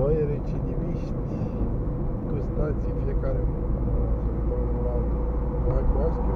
noi, recidiviști, cu stații fiecare, să uităm unul la altul. Mai cunoaște,